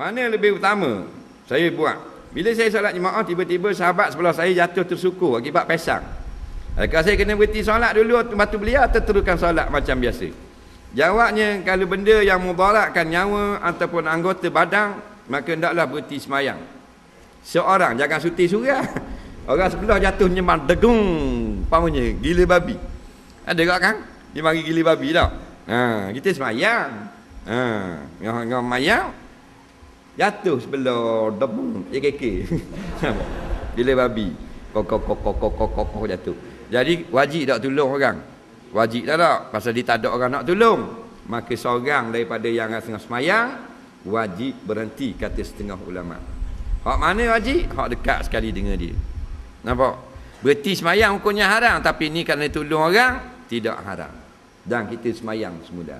Mana lebih utama? Saya buat. Bila saya solat jemaah, tiba-tiba sahabat sebelah saya jatuh tersukur akibat pesang. Adakah saya kena berhenti solat dulu batu belia atau teruskan solat macam biasa? Jawabnya, kalau benda yang mudaratkan nyawa ataupun anggota badan, maka hendaklah berhenti semayang. Seorang, jangan suti surah. Orang sebelah jatuh nyemang degung, pamunya, gila babi. Ada tak kan? Dia mari gila babi tak? Ha, kita semayang. Ha, yang, yang mayang, Jatuh sebelah debung JKK. Bila babi. Kok kok kok kok kok kok kok jatuh. Jadi wajib tak tolong orang. Wajib tak tak? Pasal dia tak ada orang nak tolong. Maka seorang daripada yang tengah semayang wajib berhenti kata setengah ulama. Hak mana wajib? Hak dekat sekali dengan dia. Nampak? Berhenti semayang hukumnya haram tapi ni kerana tolong orang tidak haram. Dan kita semayang semula.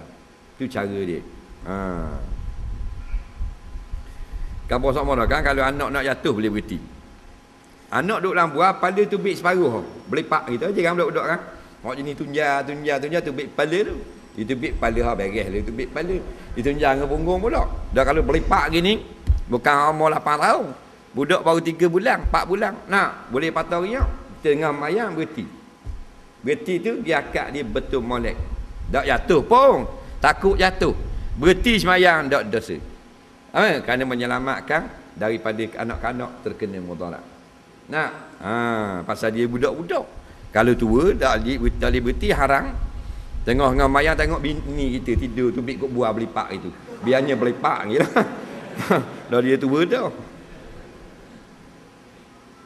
Itu cara dia. Ha. Kabar sama dah kan kalau anak nak jatuh boleh berhenti. Anak duduk dalam buah, pada tu bik separuh. Boleh pak gitu aja kan budak-budak kan. Mak jenis tunja, tunja, tunja tu bik kepala tu. Itu bik kepala ha beres lah. Itu bik kepala. Itu tunja dengan punggung pula. Dah kalau pak gini, bukan umur 8 tahun. Budak baru 3 bulan, 4 bulan. Nak, boleh patah riak. Tengah mayang berhenti. Berhenti tu dia akak dia betul molek. Tak jatuh pun. Takut jatuh. Berhenti semayang tak dosa. Ha, kerana menyelamatkan daripada anak-anak terkena mudarat. Nak? Ha, pasal dia budak-budak. Kalau tua, tak boleh berhenti haram. Tengok dengan mayang tengok bini kita tidur tu bik buah belipak itu. Biarnya belipak gitu. Dah dia tua dah.